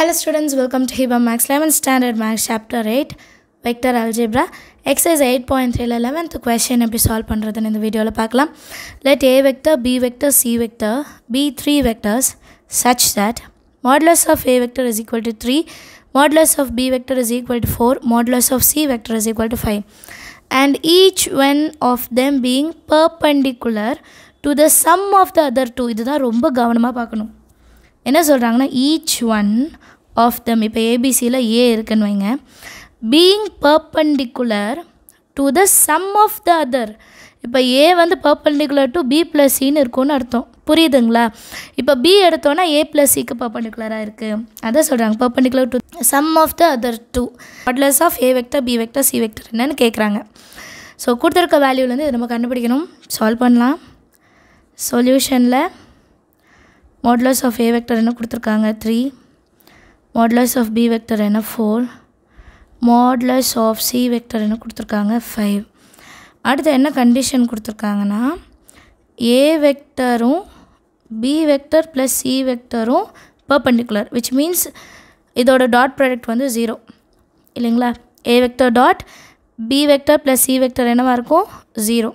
Hello students, welcome to Hiba Max 11th Standard Max Chapter 8 Vector Algebra Exercise 8.3 11th question எப்படி solve பண்ணுறதுன்னு இந்த வீடியோவில் பார்க்கலாம் let a vector b vector c vector be three vectors such that modulus of a vector is equal to 3 modulus of b vector is equal to 4 modulus of c vector is equal to 5 and each one of them being perpendicular to the sum of the other two இதுதான் ரொம்ப கவனமாக பார்க்கணும் என்ன சொல்கிறாங்கன்னா each one of them இப்போ ஏபிசியில் A இருக்குன்னு வைங்க. Being perpendicular to the sum of the other இப்போ ஏ வந்து பர்பண்டிகுலர் டு பி ப்ளஸ் சின்னு இருக்கும்னு அர்த்தம். புரியுதுங்களா? இப்போ பி எடுத்தோன்னா ஏ ப்ளஸ் சிக்கு பர்பண்டிகுலராக இருக்குது அதான் சொல்கிறாங்க perpendicular to sum of the other two modulus of A vector B vector C vector என்னன்னு கேட்குறாங்க ஸோ கொடுத்துருக்க வேல்யூலேருந்து இதை நம்ம கண்டுபிடிக்கணும். சால்வ் பண்ணலாம். சொல்யூஷனில் மாடுலஸ் ஆஃப் ஏ வெக்டர் என்ன கொடுத்துருக்காங்க? Three modulus of B vector என்ன? Four modulus of C vector என்ன கொடுத்துருக்காங்க? ஃபைவ் அடுத்து என்ன கண்டிஷன் கொடுத்துருக்காங்கன்னா ஏ வெக்டரும் பி வெக்டர் ப்ளஸ் சி வெக்டரும் பர்பண்டிகுலர் விச் மீன்ஸ் இதோட டாட் ப்ராடக்ட் வந்து ஜீரோ இல்லைங்களா? A vector dot B vector plus C vector என்னவாக இருக்கும்? ஜீரோ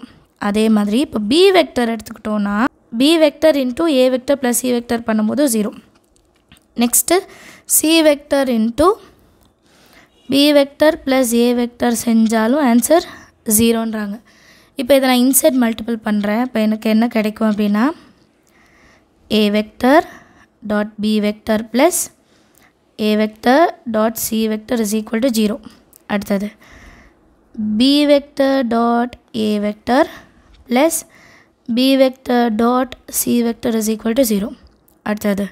அதே மாதிரி இப்போ பி வெக்டர் எடுத்துக்கிட்டோன்னா B vector into A vector plus C vector பண்ணும்போது zero next C vector into B vector plus A vector செஞ்சாலும் ஆன்சர் ஜீரோன்றாங்க இப்போ இதை நான் இன்சைட் மல்டிபிள் பண்ணுறேன் இப்போ எனக்கு என்ன கிடைக்கும் அப்படின்னா A vector dot B vector plus A vector dot C vector is equal to zero அடுத்தது B vector dot A vector plus B vector dot C vector is equal to 0 அடுத்தது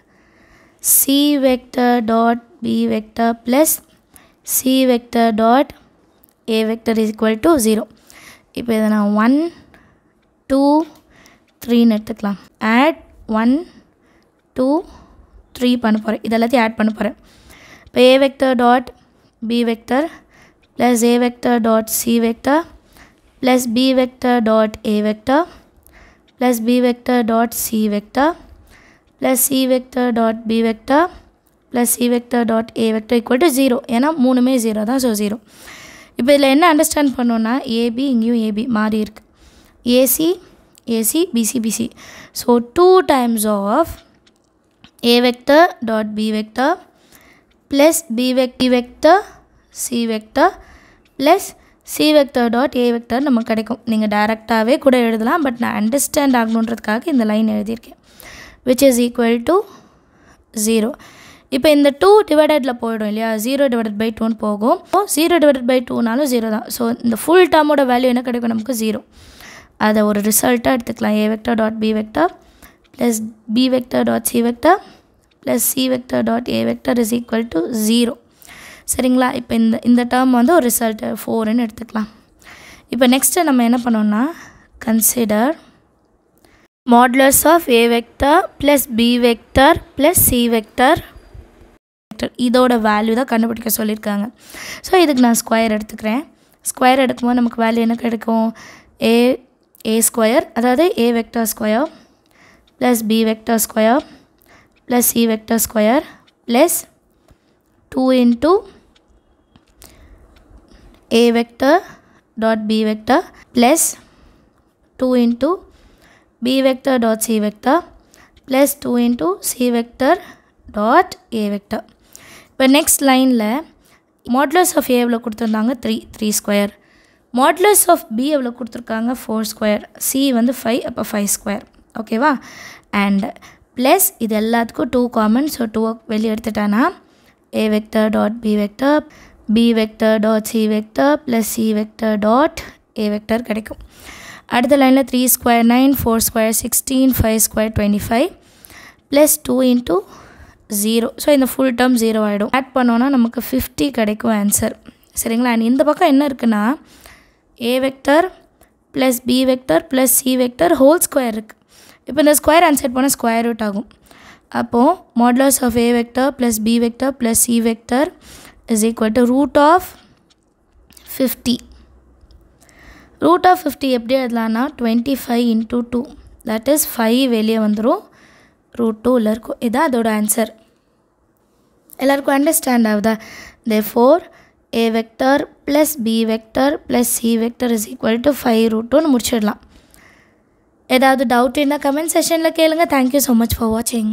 C vector dot B vector plus C vector dot A vector is equal to 0 இப்போ இதை நான் one two த்ரீன்னு எடுத்துக்கலாம் add one two three பண்ண போகிறேன் இதெல்லாத்தையும் add பண்ண போகிறேன் இப்போ A vector dot B vector plus A vector dot C vector plus B vector dot A vector plus b vector dot c vector plus c vector dot b vector plus c vector dot a vector equal to 0 ஏன்னா மூணுமே zero தான் so zero இப்போ இதில் என்ன understand பண்ணோன்னா AB இங்கேயும் AB மாறி இருக்கு. AC AC BC BC so two times of A vector dot B vector plus B vec B vector C vector plus C vector dot A vector நமக்கு கிடைக்கும். நீங்கள் டேரெக்டாகவே கூட எழுதலாம் பட் நான் அண்டர்ஸ்டாண்ட் ஆகணுன்றதுக்காக இந்த லைன் எழுதியிருக்கேன் which is equal to zero இப்போ இந்த டூ டிவைடடில் போயிடும் இல்லையா? ஜீரோ டிவைடட் பை டூன்னு போகும். ஜீரோ டிவைடட் பை டூனாலும் ஜீரோ தான். ஸோ இந்த ஃபுல் டேர்மோட வேல்யூ என்ன கிடைக்கும்? நமக்கு ஜீரோ அதை ஒரு ரிசல்ட்டாக எடுத்துக்கலாம். A vector dot B vector plus B vector dot C vector plus C vector dot A vector is equal to zero சரிங்களா? இப்போ இந்த இந்த டேர்ம் வந்து ஒரு ரிசல்ட்டு ஃபோருன்னு எடுத்துக்கலாம். இப்போ நெக்ஸ்ட்டு நம்ம என்ன பண்ணோம்னா consider modulus of A vector plus B vector plus C vector இதோட வேல்யூ தான் கண்டுபிடிக்க சொல்லியிருக்காங்க. ஸோ இதுக்கு நான் ஸ்கொயர் எடுத்துக்கிறேன். ஸ்கொயர் எடுக்கும்போது நமக்கு வேல்யூ என்ன கிடைக்கும்? ஏ ஏ ஸ்கொயர் அதாவது A vector square plus B vector square plus C vector square plus two into a vector dot b vector plus 2 into b vector dot c vector plus 2 into c vector dot a vector. இப்போ next லைனில் modulus of A எவ்வளோ கொடுத்துருந்தாங்க? Three three square modulus of B எவ்வளோ கொடுத்துருக்காங்க? Four square C வந்து five அப்போ five square ஓகேவா and plus இது எல்லாத்துக்கும் டூ காமன் ஸோ டூ வெளியே எடுத்துட்டானா? A vector dot B vector B vector dot C vector plus C vector dot A vector கிடைக்கும். அடுத்த லைனில் three square nine four square sixteen five square twenty five plus two into zero so இந்த full term zero ஆகிடும் add பண்ணோன்னா நமக்கு fifty கிடைக்கும் answer சரிங்களா? And இந்த பக்கம் என்ன இருக்குன்னா A vector plus B vector plus C vector whole square இருக்குது இப்போ இந்த ஸ்கொயர் ஆன்சர் போனால் ஸ்கொயர் ரூட் ஆகும். அப்போது modulus of A vector plus B vector plus C vector is equal to root of fifty root of fifty எப்படி எழுதலான்னா twenty five into two that is five வெளியே வந்துடும் root டூவில் இருக்கும். இதுதான் அதோட ஆன்சர் எல்லாருக்கும் அண்டர்ஸ்டாண்ட் ஆகுதா? Therefore A vector plus B vector plus C vector is equal to five ரூட்டுன்னு முடிச்சிடலாம். ஏதாவது டவுட் இருந்தால் கமெண்ட் செஷனில் கேளுங்க. தேங்க்யூ ஸோ மச் ஃபார் வாட்சிங்